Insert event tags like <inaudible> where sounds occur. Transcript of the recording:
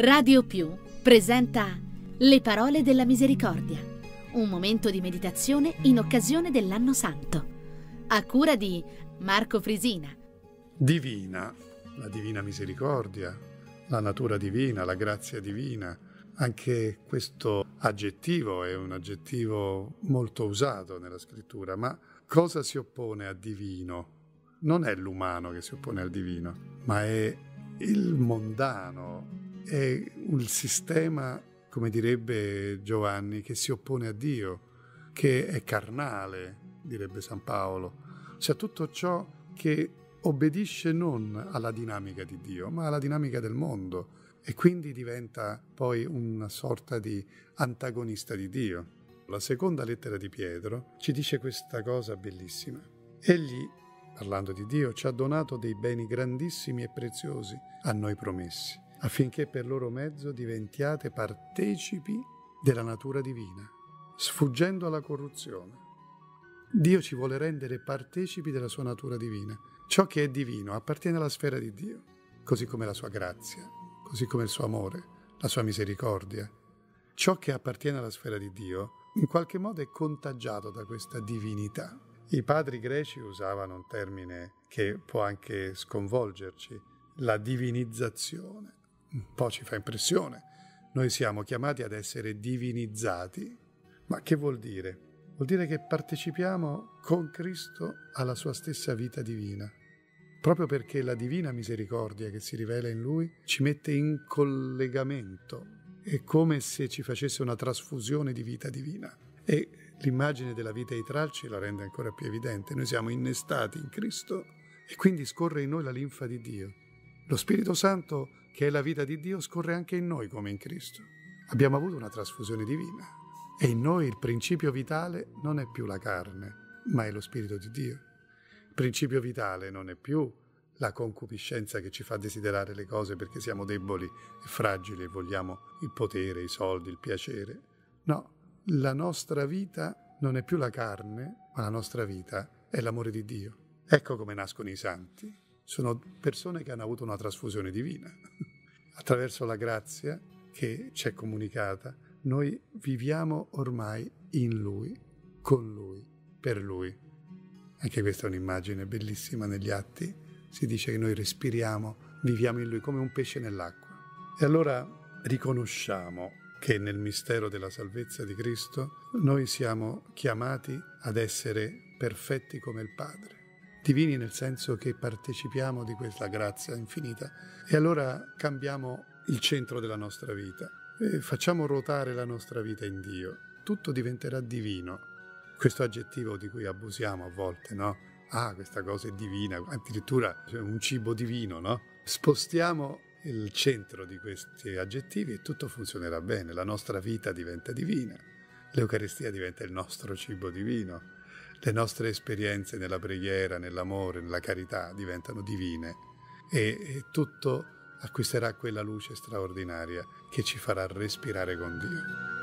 Radio Più presenta Le parole della misericordia, un momento di meditazione in occasione dell'anno santo, a cura di Marco Frisina. Divina, la divina misericordia, la natura divina, la grazia divina. Anche questo aggettivo è un aggettivo molto usato nella scrittura, ma cosa si oppone a divino? Non è l'umano che si oppone al divino, ma è il mondano, è il sistema, come direbbe Giovanni, che si oppone a Dio, che è carnale, direbbe San Paolo. Cioè tutto ciò che obbedisce non alla dinamica di Dio, ma alla dinamica del mondo e quindi diventa poi una sorta di antagonista di Dio. La seconda lettera di Pietro ci dice questa cosa bellissima. Egli, parlando di Dio, ci ha donato dei beni grandissimi e preziosi a noi promessi affinché per loro mezzo diventiate partecipi della natura divina, sfuggendo alla corruzione. Dio ci vuole rendere partecipi della sua natura divina. Ciò che è divino appartiene alla sfera di Dio, così come la sua grazia, così come il suo amore, la sua misericordia. Ciò che appartiene alla sfera di Dio in qualche modo è contagiato da questa divinità. I padri greci usavano un termine che può anche sconvolgerci, la divinizzazione un po' ci fa impressione. Noi siamo chiamati ad essere divinizzati. Ma che vuol dire? Vuol dire che partecipiamo con Cristo alla sua stessa vita divina. Proprio perché la divina misericordia che si rivela in Lui ci mette in collegamento. È come se ci facesse una trasfusione di vita divina. E l'immagine della vita ai tralci la rende ancora più evidente. Noi siamo innestati in Cristo e quindi scorre in noi la linfa di Dio. Lo Spirito Santo che è la vita di Dio, scorre anche in noi come in Cristo. Abbiamo avuto una trasfusione divina e in noi il principio vitale non è più la carne, ma è lo Spirito di Dio. Il principio vitale non è più la concupiscenza che ci fa desiderare le cose perché siamo deboli e fragili e vogliamo il potere, i soldi, il piacere. No, la nostra vita non è più la carne, ma la nostra vita è l'amore di Dio. Ecco come nascono i santi sono persone che hanno avuto una trasfusione divina. <laughs> Attraverso la grazia che ci è comunicata, noi viviamo ormai in Lui, con Lui, per Lui. Anche questa è un'immagine bellissima negli atti. Si dice che noi respiriamo, viviamo in Lui come un pesce nell'acqua. E allora riconosciamo che nel mistero della salvezza di Cristo noi siamo chiamati ad essere perfetti come il Padre divini nel senso che partecipiamo di questa grazia infinita e allora cambiamo il centro della nostra vita facciamo ruotare la nostra vita in Dio. Tutto diventerà divino. Questo aggettivo di cui abusiamo a volte, no? Ah, questa cosa è divina, addirittura un cibo divino, no? Spostiamo il centro di questi aggettivi e tutto funzionerà bene, la nostra vita diventa divina, l'Eucaristia diventa il nostro cibo divino le nostre esperienze nella preghiera, nell'amore, nella carità diventano divine e, e tutto acquisterà quella luce straordinaria che ci farà respirare con Dio.